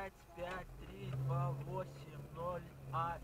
пять пять три два восемь ноль а